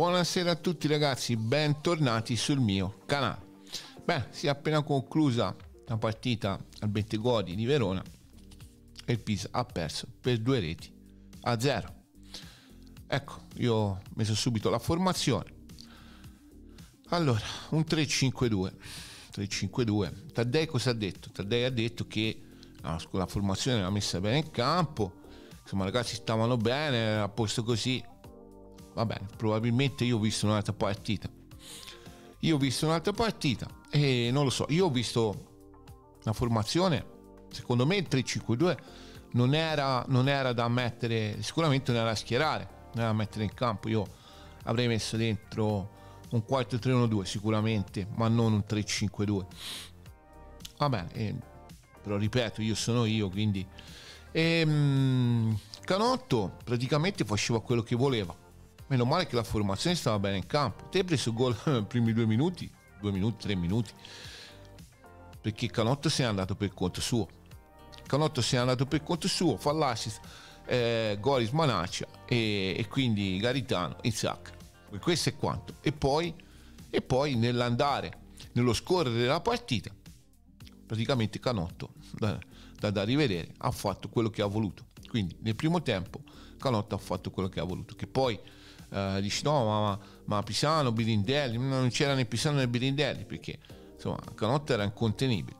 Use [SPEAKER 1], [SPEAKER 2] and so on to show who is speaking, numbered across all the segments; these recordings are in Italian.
[SPEAKER 1] Buonasera a tutti ragazzi, bentornati sul mio canale. Beh, si è appena conclusa la partita al Bentegodi di Verona e il Pisa ha perso per due reti a zero. Ecco, io ho messo subito la formazione. Allora, un 3-5-2. 3-5-2. Taddei cosa ha detto? Taddei ha detto che la, la formazione l'ha messa bene in campo, insomma ragazzi stavano bene, a posto così, va bene, probabilmente io ho visto un'altra partita. Io ho visto un'altra partita e non lo so, io ho visto la formazione, secondo me il 3-5-2 non era, non era da mettere, sicuramente non era da schierare, non era da mettere in campo. Io avrei messo dentro un 4-3-1-2 sicuramente, ma non un 3-5-2. Vabbè, eh, però ripeto, io sono io, quindi... E, ehm, Canotto praticamente faceva quello che voleva Meno male che la formazione stava bene in campo. Te hai preso gol nei primi due minuti, due minuti, tre minuti, perché Canotto si è andato per conto suo. Canotto si è andato per conto suo, fa l'assist, eh, Goris Manaccia e, e, quindi Garitano in sacca. Questo è quanto. E poi, e poi nell'andare, nello scorrere della partita, praticamente Canotto, da, da, da rivedere, ha fatto quello che ha voluto. Quindi nel primo tempo Canotto ha fatto quello che ha voluto, che poi uh, dici no ma, ma Pisano, Birindelli, non c'era né Pisano né Birindelli perché insomma Canotta era incontenibile.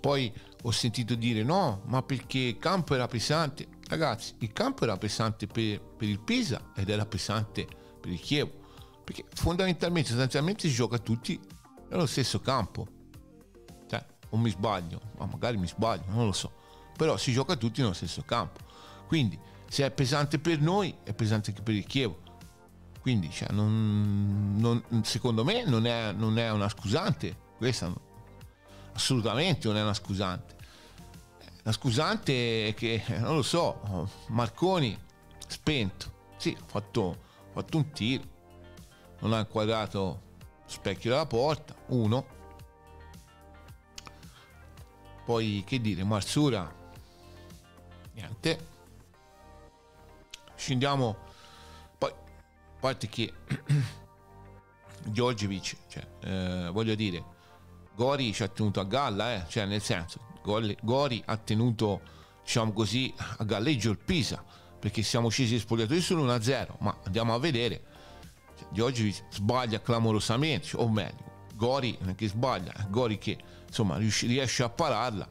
[SPEAKER 1] Poi ho sentito dire no, ma perché il campo era pesante. Ragazzi, il campo era pesante per, per il Pisa ed era pesante per il Chievo, perché fondamentalmente, sostanzialmente si gioca tutti nello stesso campo. Cioè, o mi sbaglio, ma magari mi sbaglio, non lo so. Però si gioca tutti nello stesso campo. Quindi se è pesante per noi è pesante anche per il Chievo. Quindi cioè, non, non, secondo me non è, non è, una scusante questa assolutamente non è una scusante. La scusante è che non lo so Marconi spento. Sì ha fatto, fatto un tiro. Non ha inquadrato specchio della porta uno. Poi che dire Marsura niente scendiamo. Poi a parte che Djordjevic cioè, eh, voglio dire Gori ci ha tenuto a galla eh, cioè nel senso Gori ha tenuto diciamo così a galleggio il Pisa perché siamo scesi solo 1-0 ma andiamo a vedere. Cioè, Djordjevic sbaglia clamorosamente o meglio Gori che sbaglia è Gori che insomma riesce a pararla.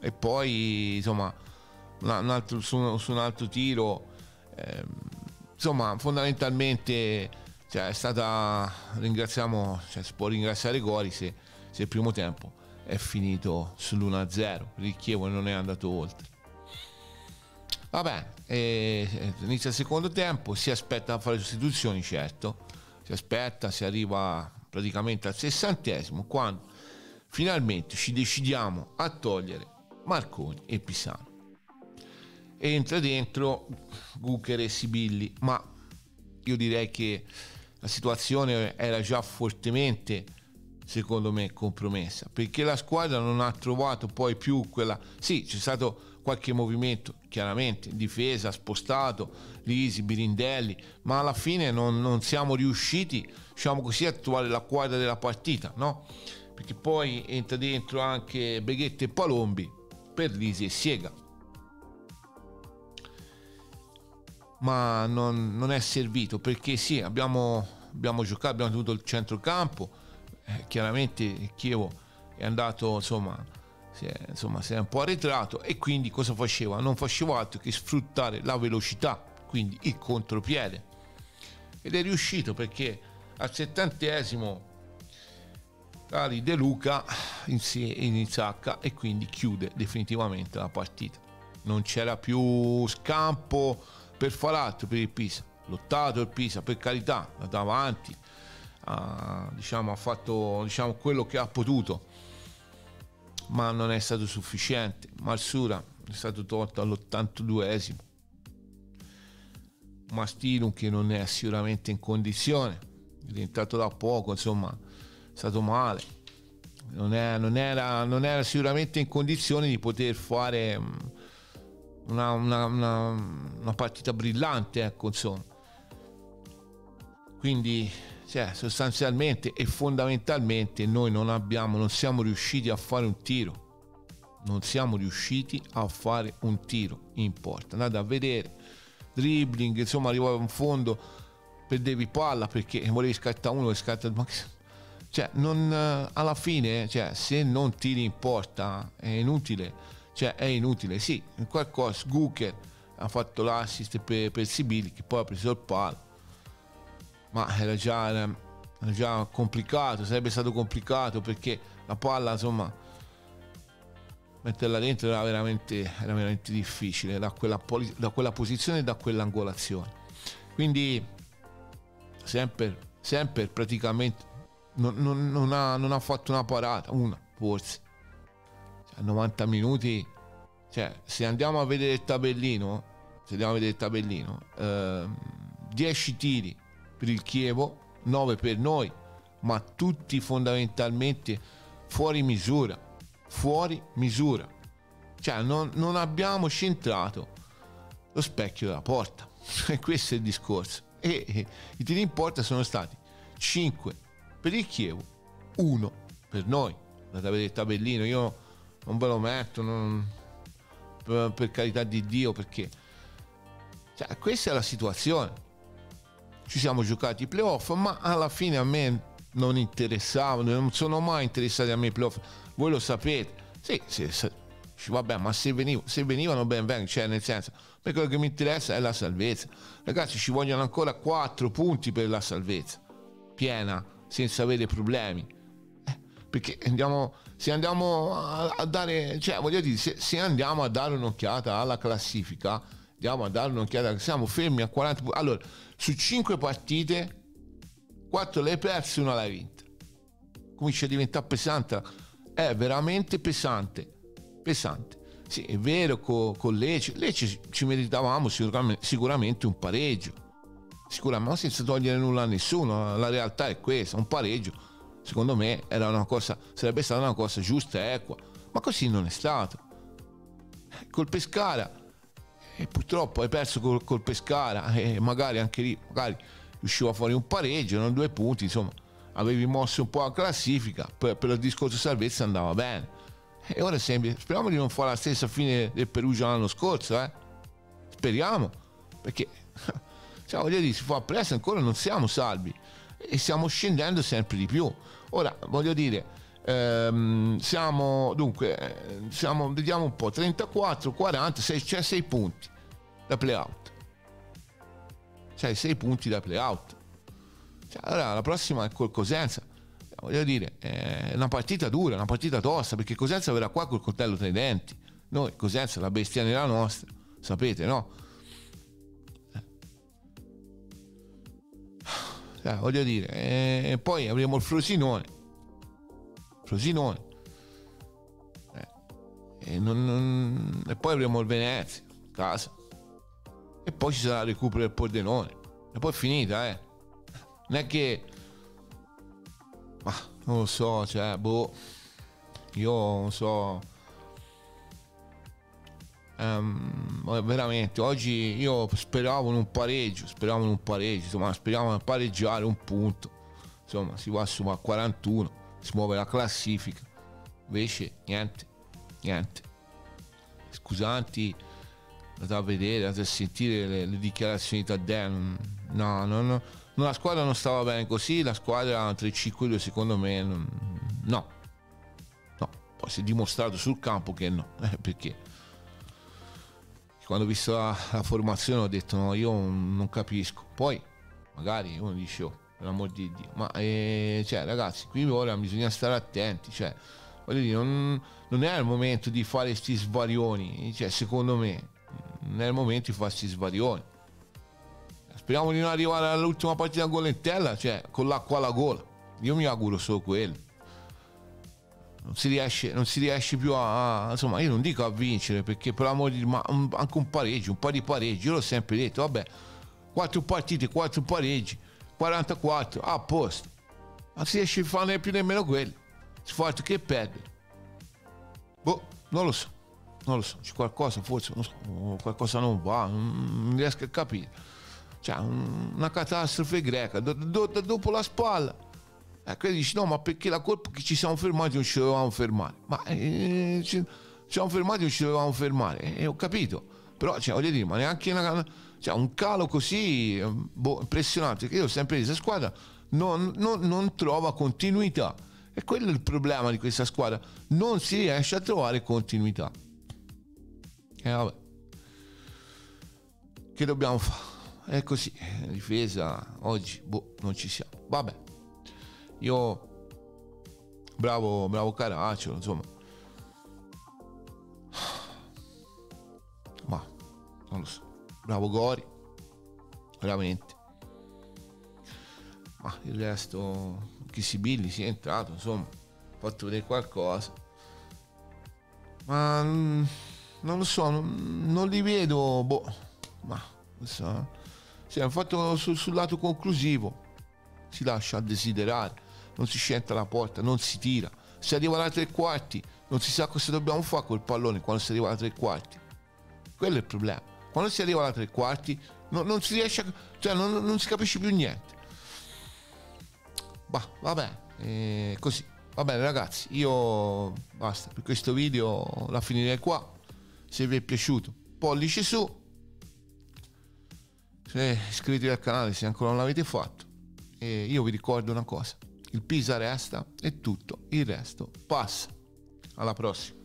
[SPEAKER 1] E poi insomma un altro, su, su, un altro tiro. Eh, insomma, fondamentalmente cioè, è stata. Ringraziamo, cioè, si può ringraziare Gori se, se il primo tempo è finito sull'1-0. Il Chievo non è andato oltre. Vabbè, eh, inizia il secondo tempo, si aspetta a fare sostituzioni, certo, si aspetta, si arriva praticamente al sessantesimo, quando finalmente ci decidiamo a togliere Marconi e Pisano entra dentro Guccher e Sibilli, ma io direi che la situazione era già fortemente secondo me compromessa perché la squadra non ha trovato poi più quella sì c'è stato qualche movimento chiaramente difesa spostato Lisi Birindelli ma alla fine non, non siamo riusciti diciamo così a trovare la quadra della partita no? Perché poi entra dentro anche Beghetti e Palombi per Lisi e Siega ma non, non è servito perché sì, abbiamo, abbiamo, giocato, abbiamo tenuto il centrocampo, eh, chiaramente Chievo è andato, insomma si, è, insomma, si è un po' arretrato e quindi cosa faceva? Non faceva altro che sfruttare la velocità, quindi il contropiede. Ed è riuscito perché al settantesimo Cari De Luca inizia e quindi chiude definitivamente la partita. Non c'era più scampo per fare altro per il Pisa. Lottato il Pisa, per carità, da davanti, ha, diciamo, ha fatto diciamo, quello che ha potuto, ma non è stato sufficiente. Marsura è stato tolto all'82esimo. Mastilum che non è sicuramente in condizione, è diventato da poco, insomma, è stato male. Non, è, non, era, non era, sicuramente in condizione di poter fare una, una, una, una partita brillante, ecco, insomma. Quindi, cioè, sostanzialmente e fondamentalmente noi non abbiamo, non siamo riusciti a fare un tiro. Non siamo riusciti a fare un tiro in porta. Andate a vedere, dribbling, insomma, arrivava in fondo, perdevi palla perché volevi scattare uno e scatta cioè non, alla fine cioè, se non tiri in porta è inutile cioè è inutile, sì, qualcosa, Gooker ha fatto l'assist per, per Sibili che poi ha preso il palo, ma era già, era già complicato, sarebbe stato complicato perché la palla insomma metterla dentro era veramente, era veramente difficile da quella, da quella posizione e da quell'angolazione. Quindi sempre, sempre praticamente non, non, non, ha, non ha fatto una parata, una forse a 90 minuti, cioè se andiamo a vedere il tabellino, se andiamo a vedere il tabellino, eh, 10 tiri per il Chievo, 9 per noi, ma tutti fondamentalmente fuori misura, fuori misura. Cioè non, non abbiamo centrato lo specchio della porta. Questo è il discorso. E, e i tiri in porta sono stati 5 per il Chievo, 1 per noi. Andate a vedere il tabellino, io non ve lo metto, non, per, per, carità di Dio, perché cioè, questa è la situazione. Ci siamo giocati i playoff, ma alla fine a me non interessavano, non sono mai interessati a me i playoff. Voi lo sapete. Sì, sì, sì. Vabbè, ma se, veniv- se venivano ben bene, cioè nel senso, per quello che mi interessa è la salvezza. Ragazzi, ci vogliono ancora 4 punti per la salvezza, piena, senza avere problemi. Perché andiamo, se andiamo a, dare, cioè voglio dire, se, se, andiamo a dare un'occhiata alla classifica, andiamo a dare un'occhiata, siamo fermi a 40 punti. Allora, su 5 partite, 4 le hai perse, una l'hai vinta. Comincia a diventare pesante, è veramente pesante, pesante. Sì, è vero con, con Lecce, Lecce ci meritavamo sicuramente un pareggio, sicuramente, ma senza togliere nulla a nessuno, la realtà è questa, un pareggio secondo me cosa, sarebbe stata una cosa giusta e equa, ma così non è stato. Col Pescara, e purtroppo hai perso col, col Pescara e magari anche lì, magari usciva fuori un pareggio, non due punti, insomma, avevi mosso un po' la classifica, per, per il discorso salvezza andava bene. E ora sembra, speriamo di non fare la stessa fine del Perugia l'anno scorso, eh? Speriamo, perché cioè, voglio dire, si fa presto, ancora non siamo salvi e stiamo scendendo sempre di più. Ora, voglio dire, ehm, siamo, dunque, eh, siamo, vediamo un po', 34, 40, 6, c'è 6 punti da playout. C'è 6 punti da playout. Cioè, allora, la prossima è col Cosenza. Voglio dire, è una partita dura, una partita tosta, perché Cosenza verrà qua col coltello tra i denti. Noi, Cosenza, la bestia nella nostra, sapete, no? Cioè, voglio dire, e eh, poi avremo il Frosinone. Frosinone. Eh, e, non, non, e, poi avremo il Venezia, casa. E poi ci sarà il recupero del Pordenone. E poi è finita, eh. Non è che... Ma non lo so, cioè, boh. Io non so Um, veramente oggi io speravo in un pareggio speravo in un pareggio insomma speriamo di pareggiare un punto insomma si va a 41 si muove la classifica invece niente niente. Scusanti andate a vedere andate a sentire le, le dichiarazioni di Taddeo no, no, no, no, la squadra non stava bene così la squadra 3-5-2 secondo me non, no. No poi si è dimostrato sul campo che no eh, perché quando ho visto la, la, formazione ho detto no, io non capisco. Poi magari uno dice, oh, per l'amor di Dio, ma eh, cioè, ragazzi, qui ora bisogna stare attenti, cioè, voglio dire, non, non è il momento di fare questi svarioni, cioè, secondo me, non è il momento di fare questi svarioni. Speriamo di non arrivare all'ultima partita con l'entella, cioè, con l'acqua alla gola. Io mi auguro solo quello non si riesce, non si riesce più a, a, insomma io non dico a vincere perché per l'amore di ma un, anche un pareggio un po' di pareggi io l'ho sempre detto vabbè quattro partite quattro pareggi 44 a posto ma si riesce a fare più nemmeno quelli si fa altro che perdere boh non lo so non lo so, c'è qualcosa, forse non so, qualcosa non va, non riesco a capire. Cioè, una catastrofe greca, do, do, do, dopo la spalla. Ecco, dici, no, ma perché la colpa che ci siamo fermati non ci dovevamo fermare? Ma eh, ci, ci siamo fermati non ci dovevamo fermare, e eh, ho capito. Però, cioè, voglio dire, ma neanche una, cioè, un calo così boh, impressionante, che io ho sempre detto, questa squadra non, non, non trova continuità. E quello è il problema di questa squadra, non si riesce a trovare continuità. E vabbè. Che dobbiamo fare? È così, difesa oggi, boh, non ci siamo. Vabbè. Io bravo, bravo Caraccio, insomma. Ma non lo so. Bravo Gori. Veramente. Ma il resto Chisibilli si è entrato, insomma, fatto vedere qualcosa. Ma mm, non lo so, non, non li vedo, boh, ma non so. Sì, hanno fatto sul, sul lato conclusivo, si lascia a desiderare, non si scenta la porta, non si tira. Se arriva alla tre quarti, non si sa cosa dobbiamo fare col pallone quando si arriva alla tre quarti. Quello è il problema. Quando si arriva alla tre quarti, non, non si riesce a, cioè non, non, si capisce più niente. Bah, vabbè, eh, così. Va bene ragazzi, io basta, per questo video la finirei qua. Se vi è piaciuto, pollice su. Se iscrivetevi al canale se ancora non l'avete fatto. E io vi ricordo una cosa, il Pisa resta e tutto il resto passa. Alla prossima.